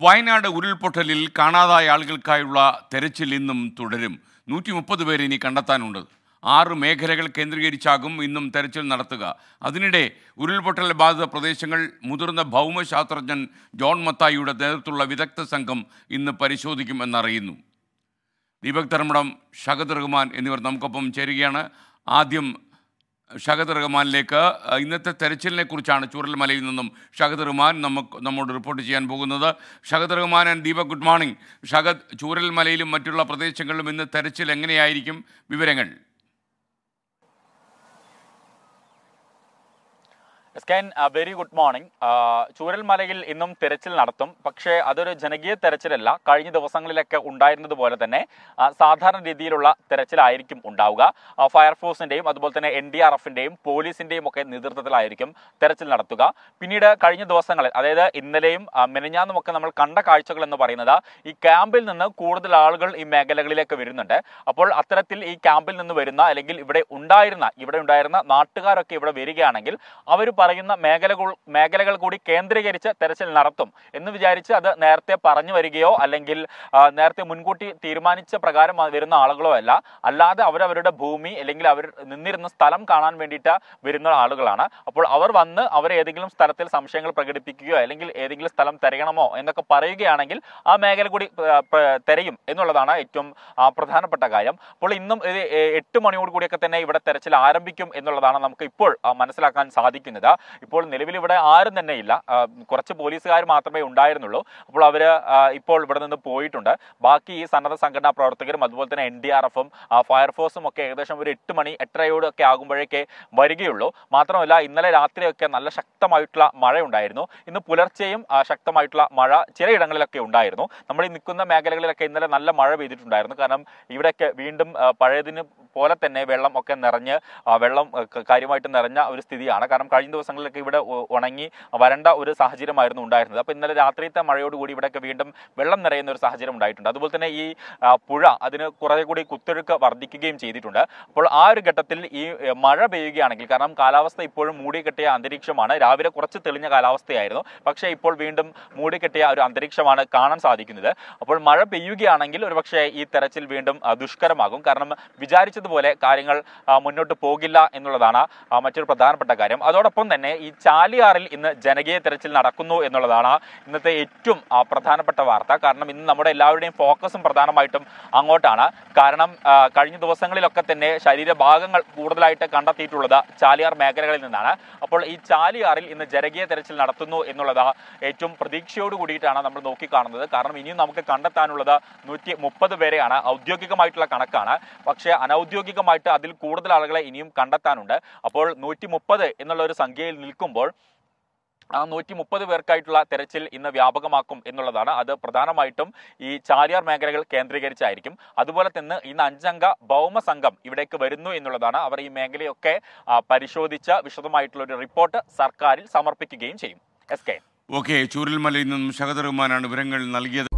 വയനാട് ഉരുൾപൊട്ടലിൽ കാണാതായ ആളുകൾക്കായുള്ള തെരച്ചിൽ ഇന്നും തുടരും. നൂറ്റി മുപ്പത് പേരെ ഇനി കണ്ടെത്താനുണ്ട്. ആറ് മേഖലകൾ കേന്ദ്രീകരിച്ചാകും ഇന്നും തെരച്ചിൽ നടത്തുക. അതിനിടെ ഉരുൾപൊട്ടൽ ബാധിത പ്രദേശങ്ങൾ മുതിർന്ന ഭൗമശാസ്ത്രജ്ഞൻ ജോൺ മത്തായിയുടെ നേതൃത്വത്തിലുള്ള വിദഗ്ധ സംഘം ഇന്ന് പരിശോധിക്കുമെന്നറിയുന്നു ദീപക് ധർമ്മടം ഷഹദ് റഹ്മാൻ എന്നിവർ നമുക്കൊപ്പം ചേരുകയാണ്. ആദ്യം ഷഹദ് റഹ്മാനിലേക്ക് ഇന്നത്തെ തെരച്ചിലിനെ കുറിച്ചാണ് ചൂരൽമലയിൽ നിന്നും ഷഹദ് റഹ്മാൻ നമുക്ക് നമ്മോട് റിപ്പോർട്ട് ചെയ്യാൻ പോകുന്നത്. Shahad Rahman and Deepak good morning. Shahad ചൂരൽമലയിലും മറ്റുള്ള പ്രദേശങ്ങളിലും ഇന്ന് തെരച്ചിൽ എങ്ങനെയായിരിക്കും? വിവരങ്ങൾ. എസ്കാൻ വെരി ഗുഡ് മോർണിംഗ് ചൂരൽമലയിൽ ഇന്നും തിരച്ചിൽ നടത്തും. പക്ഷേ അതൊരു ജനകീയ തിരച്ചിലല്ല. കഴിഞ്ഞ ദിവസങ്ങളിലൊക്കെ ഉണ്ടായിരുന്നത് പോലെ തന്നെ സാധാരണ രീതിയിലുള്ള തിരച്ചിലായിരിക്കും ഉണ്ടാവുക. ഫയർഫോഴ്സിന്റെയും അതുപോലെ തന്നെ എൻ ഡി ആർ എഫിന്റെയും പോലീസിന്റെയും ഒക്കെ നേതൃത്വത്തിലായിരിക്കും തിരച്ചിൽ നടത്തുക. പിന്നീട് കഴിഞ്ഞ ദിവസങ്ങളിൽ അതായത് ഇന്നലെയും മിനിഞ്ഞാന്നും ഒക്കെ നമ്മൾ കണ്ട കാഴ്ചകൾ എന്ന് പറയുന്നത് ഈ ക്യാമ്പിൽ നിന്ന് കൂടുതൽ ആളുകൾ ഈ മേഖലകളിലേക്ക് വരുന്നുണ്ട്. അപ്പോൾ അത്തരത്തിൽ ഈ ക്യാമ്പിൽ നിന്ന് വരുന്ന അല്ലെങ്കിൽ ഇവിടെ ഉണ്ടായിരുന്ന ഇവിടെ ഉണ്ടായിരുന്ന നാട്ടുകാരൊക്കെ ഇവിടെ വരികയാണെങ്കിൽ അവർ പറയുന്ന മേഖലകൾ മേഖലകൾ കൂടി കേന്ദ്രീകരിച്ച് തെരച്ചിൽ നടത്തും എന്ന് വിചാരിച്ച് അത് നേരത്തെ പറഞ്ഞു വരികയോ അല്ലെങ്കിൽ നേരത്തെ മുൻകൂട്ടി തീരുമാനിച്ച പ്രകാരം വരുന്ന ആളുകളോ അല്ല. അല്ലാതെ അവരവരുടെ ഭൂമി അല്ലെങ്കിൽ അവർ നിന്നിരുന്ന സ്ഥലം കാണാൻ വേണ്ടിയിട്ട് വരുന്ന ആളുകളാണ്. അപ്പോൾ അവർ വന്ന് അവർ ഏതെങ്കിലും സ്ഥലത്തിൽ സംശയങ്ങൾ പ്രകടിപ്പിക്കുകയോ അല്ലെങ്കിൽ ഏതെങ്കിലും സ്ഥലം തിരയണമോ എന്നൊക്കെ പറയുകയാണെങ്കിൽ ആ മേഖല കൂടി തിരയും എന്നുള്ളതാണ് ഏറ്റവും പ്രധാനപ്പെട്ട കാര്യം. അപ്പോൾ ഇന്നും എട്ട് മണിയോട് കൂടിയൊക്കെ തന്നെ ഇവിടെ തെരച്ചിൽ ആരംഭിക്കും എന്നുള്ളതാണ് നമുക്ക് ഇപ്പോൾ മനസ്സിലാക്കാൻ സാധിക്കുന്നത്. ഇപ്പോൾ നിലവിൽ ഇവിടെ ആരും തന്നെ ഇല്ല. കുറച്ച് പോലീസുകാർ മാത്രമേ ഉണ്ടായിരുന്നുള്ളൂ. അപ്പോൾ അവർ ഇപ്പോൾ ഇവിടെ നിന്ന് പോയിട്ടുണ്ട്. ബാക്കി ഈ സന്നദ്ധ സംഘടനാ പ്രവർത്തകരും അതുപോലെ തന്നെ എൻ ഡി ആർ എഫും ഫയർഫോഴ്സും ഒക്കെ ഏകദേശം ഒരു എട്ട് മണി എട്ടരയോടൊക്കെ ആകുമ്പോഴേക്കേ വരികയുള്ളൂ. മാത്രമല്ല ഇന്നലെ രാത്രിയൊക്കെ നല്ല ശക്തമായിട്ടുള്ള മഴ ഉണ്ടായിരുന്നു ഇന്ന് പുലർച്ചെയും ശക്തമായിട്ടുള്ള മഴ ചിലയിടങ്ങളിലൊക്കെ ഉണ്ടായിരുന്നു. നമ്മൾ ഈ നിൽക്കുന്ന മേഖലകളിലൊക്കെ ഇന്നലെ നല്ല മഴ പെയ്തിട്ടുണ്ടായിരുന്നു. കാരണം ഇവിടെയൊക്കെ വീണ്ടും പഴയതിന് പോലെ തന്നെ വെള്ളം ഒക്കെ നിറഞ്ഞ് വെള്ളം കാര്യമായിട്ട് നിറഞ്ഞ ഒരു സ്ഥിതിയാണ്. കാരണം കഴിഞ്ഞ ദിവസങ്ങളിലൊക്കെ ഇവിടെ ഉണങ്ങി വരണ്ട ഒരു സാഹചര്യമായിരുന്നു ഉണ്ടായിരുന്നത്. അപ്പോൾ ഇന്നലെ രാത്രിയത്തെ മഴയോടുകൂടി ഇവിടെയൊക്കെ വീണ്ടും വെള്ളം നിറയുന്ന ഒരു സാഹചര്യം ഉണ്ടായിട്ടുണ്ട്. അതുപോലെ തന്നെ ഈ പുഴ അതിന് കുറേ കൂടി കുത്തൊഴുക്ക് വർദ്ധിക്കുകയും ചെയ്തിട്ടുണ്ട്. അപ്പോൾ ആ ഒരു ഘട്ടത്തിൽ ഈ മഴ പെയ്യുകയാണെങ്കിൽ കാരണം കാലാവസ്ഥ ഇപ്പോഴും മൂടിക്കെട്ടിയ അന്തരീക്ഷമാണ്. രാവിലെ കുറച്ച് തെളിഞ്ഞ കാലാവസ്ഥയായിരുന്നു. പക്ഷേ ഇപ്പോൾ വീണ്ടും മൂടിക്കെട്ടിയ ഒരു അന്തരീക്ഷമാണ് കാണാൻ സാധിക്കുന്നത്. അപ്പോൾ മഴ പെയ്യുകയാണെങ്കിൽ ഒരുപക്ഷെ ഈ തെരച്ചിൽ വീണ്ടും ദുഷ്കരമാകും. കാരണം വിചാരിച്ചതുപോലെ കാര്യങ്ങൾ മുന്നോട്ട് പോകില്ല എന്നുള്ളതാണ് മറ്റൊരു പ്രധാനപ്പെട്ട കാര്യം. അതോടൊപ്പം തന്നെ ഈ ചാലിയാറിൽ ഇന്ന് ജനകീയ തിരച്ചിൽ നടക്കുന്നു എന്നുള്ളതാണ് ഇന്നത്തെ ഏറ്റവും പ്രധാനപ്പെട്ട വാർത്ത. കാരണം ഇന്ന് നമ്മുടെ എല്ലാവരുടെയും ഫോക്കസും പ്രധാനമായിട്ടും അങ്ങോട്ടാണ്. കാരണം കഴിഞ്ഞ ദിവസങ്ങളിലൊക്കെ തന്നെ ശരീരഭാഗങ്ങൾ കൂടുതലായിട്ട് കണ്ടെത്തിയിട്ടുള്ളത് ചാലിയാർ മേഖലകളിൽ നിന്നാണ്. അപ്പോൾ ഈ ചാലിയാറിൽ ഇന്ന് ജനകീയ തിരച്ചിൽ നടത്തുന്നു എന്നുള്ളത് ഏറ്റവും പ്രതീക്ഷയോട് കൂടിയിട്ടാണ് നമ്മൾ നോക്കിക്കാണുന്നത്. കാരണം ഇനിയും നമുക്ക് കണ്ടെത്താനുള്ളത് നൂറ്റി മുപ്പത് പേരെയാണ്. ഔദ്യോഗികമായിട്ടുള്ള കണക്കാണ്. പക്ഷേ അനൗദ്യോഗികമായിട്ട് അതിൽ കൂടുതൽ ആളുകളെ ഇനിയും കണ്ടെത്താനുണ്ട്. അപ്പോൾ നൂറ്റി മുപ്പത് എന്നുള്ള ഒരു സംഖ്യയിൽ നിൽക്കുമ്പോൾ ആ നൂറ്റി മുപ്പത് പേർക്കായിട്ടുള്ള തെരച്ചിൽ ഇന്ന് വ്യാപകമാക്കും എന്നുള്ളതാണ്. അത് പ്രധാനമായിട്ടും ഈ ചാലിയാർ മേഖലകൾ കേന്ദ്രീകരിച്ചായിരിക്കും. അതുപോലെ തന്നെ ഇന്ന് അഞ്ചംഗ ഭൗമ സംഘം ഇവിടേക്ക് വരുന്നു എന്നുള്ളതാണ് അവർ ഈ മേഖലയൊക്കെ പരിശോധിച്ച വിശദമായിട്ടുള്ള ഒരു റിപ്പോർട്ട് സർക്കാരിൽ സമർപ്പിക്കുകയും ചെയ്യും. S K. ഓക്കെ ചൂരൽമലയിൽ നിന്നും ഷഹദ് റഹ്മാനാണ് വിവരങ്ങൾ നൽകിയത്.